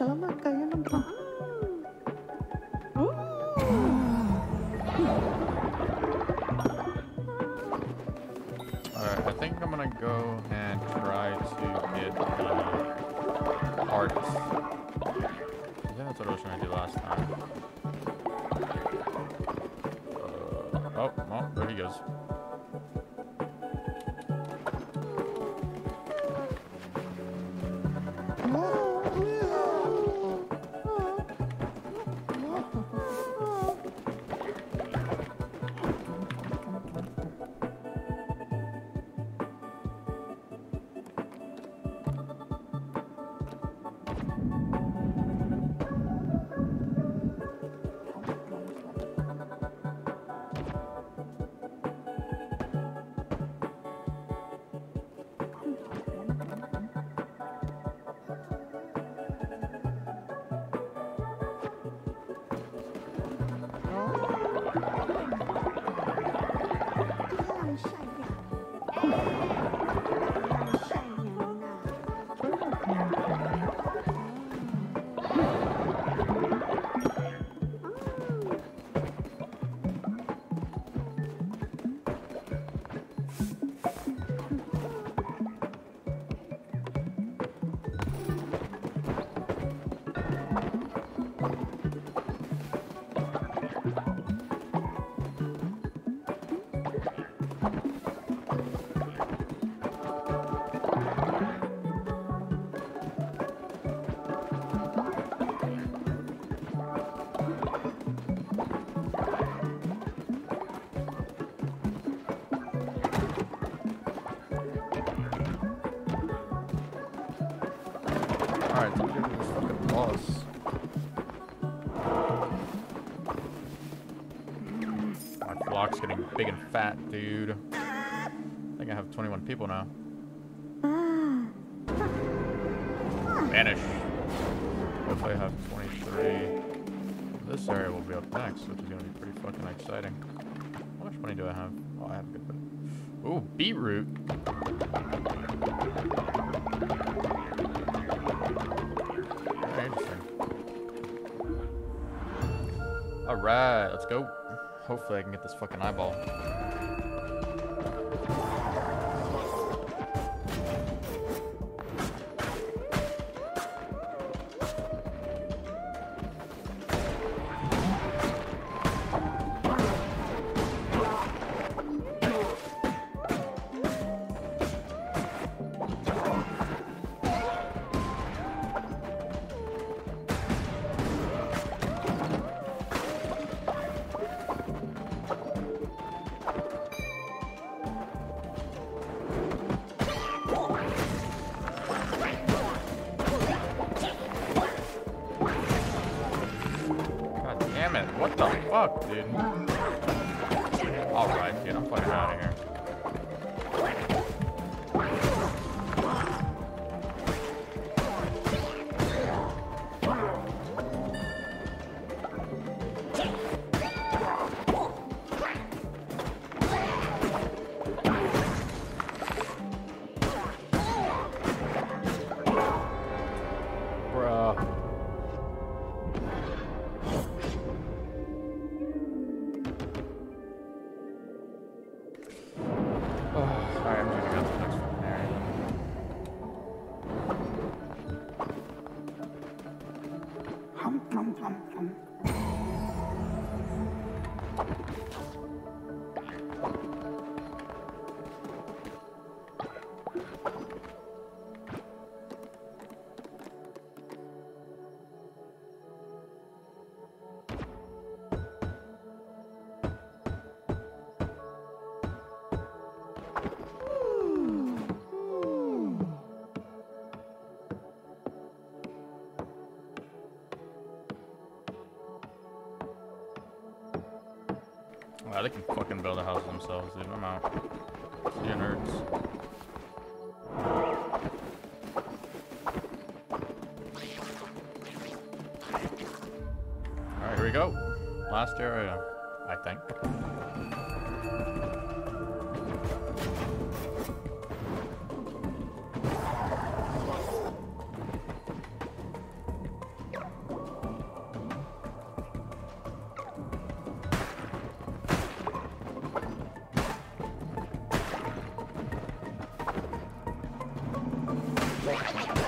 Alright, I think I'm gonna go and try to get the artist. I think that's what I was trying to do last time. Uh, oh, well, there he goes. Fat, dude. I think I have 21 people now. Vanish. Hopefully I have 23. This area will be up next, which is gonna be pretty fucking exciting. How much money do I have? Oh, I have a good bit. Ooh, beetroot. Interesting. Alright, let's go. Hopefully I can get this fucking eyeball. Fuck, dude? Alright, Wow, they can fucking build a house themselves, dude. I'm out. So I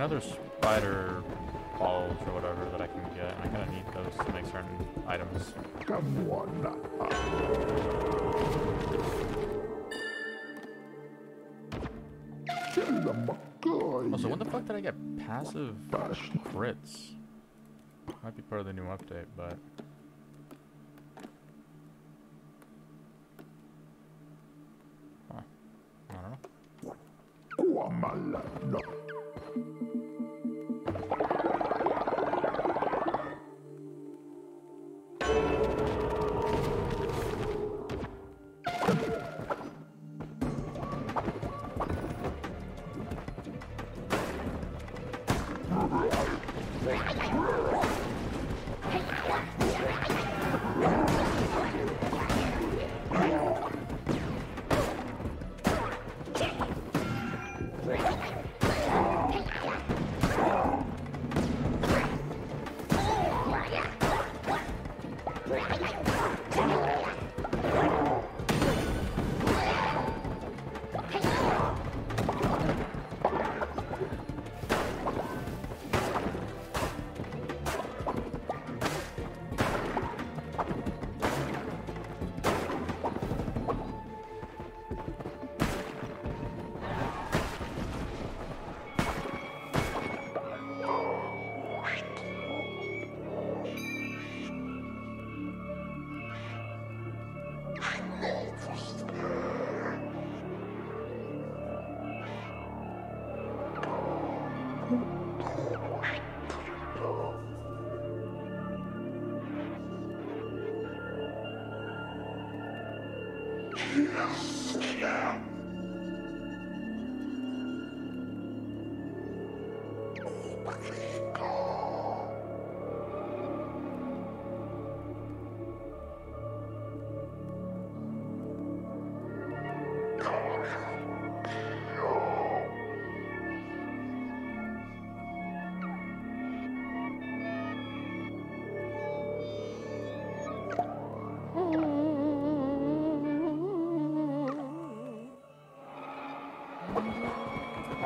know there's spider balls or whatever that I can get, and I kind of need those to make certain items. Come on. Also, when the fuck did I get passive crits? Might be part of the new update, but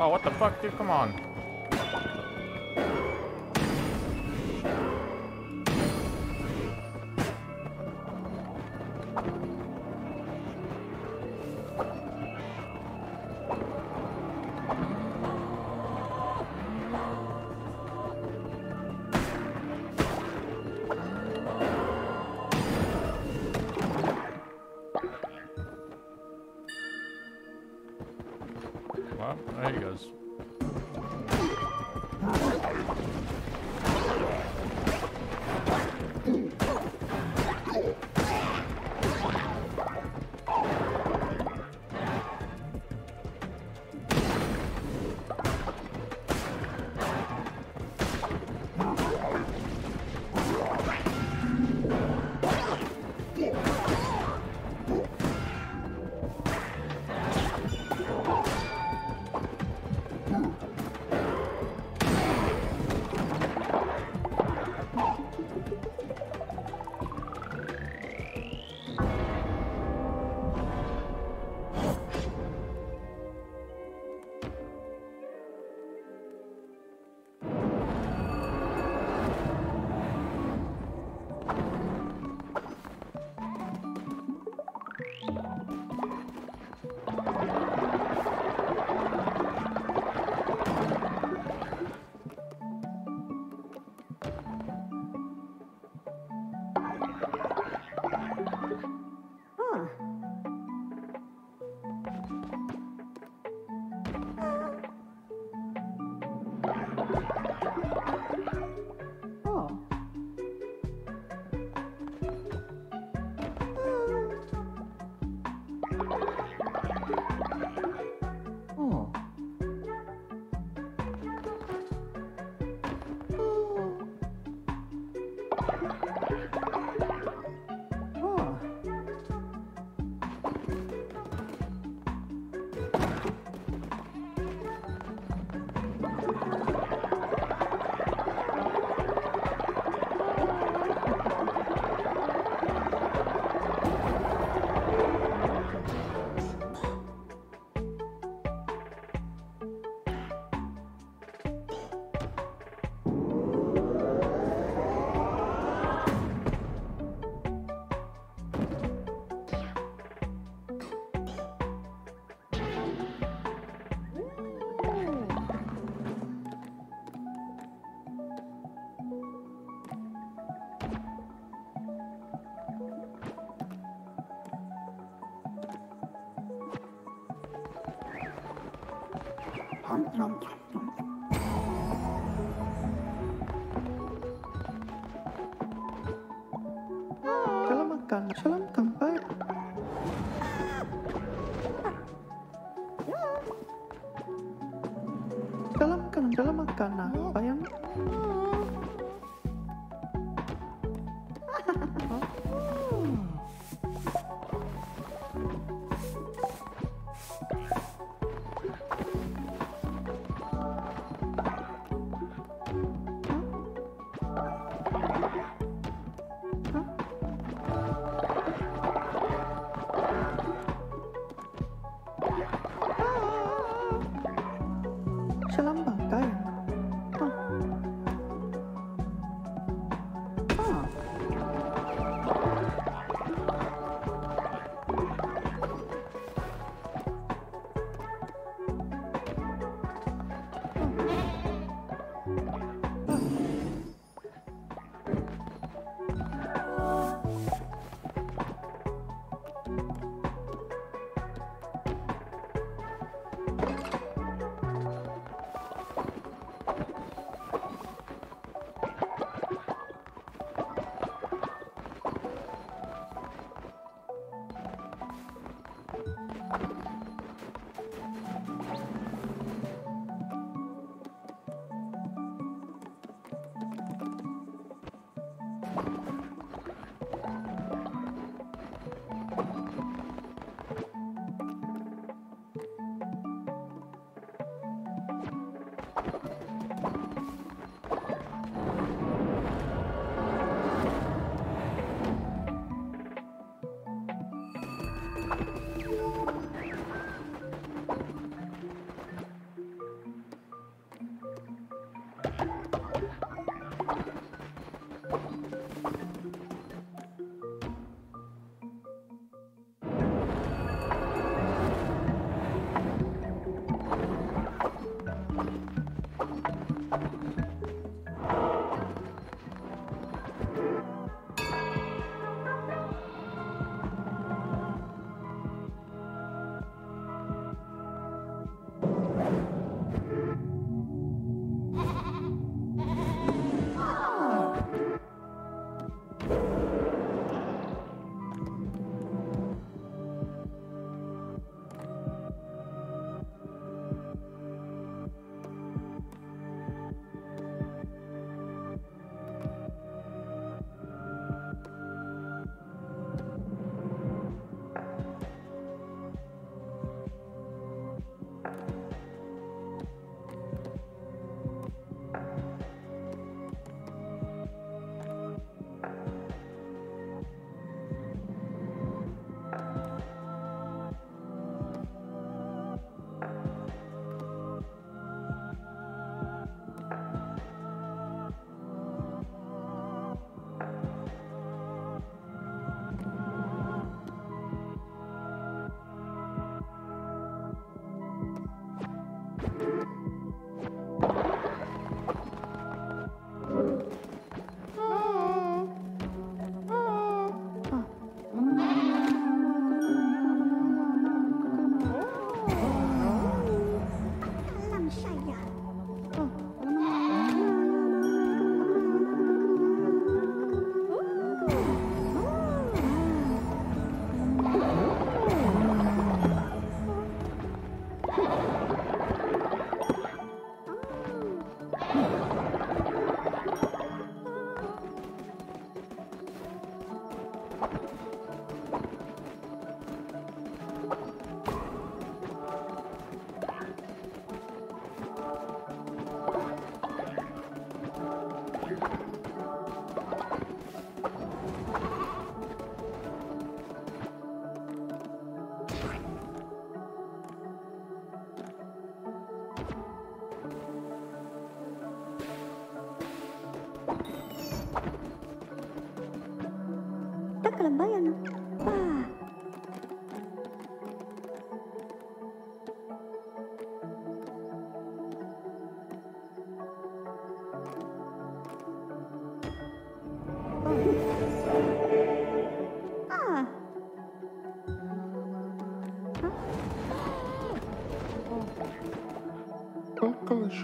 Oh, what the fuck, dude? Come on. 감사합니다.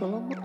Kakak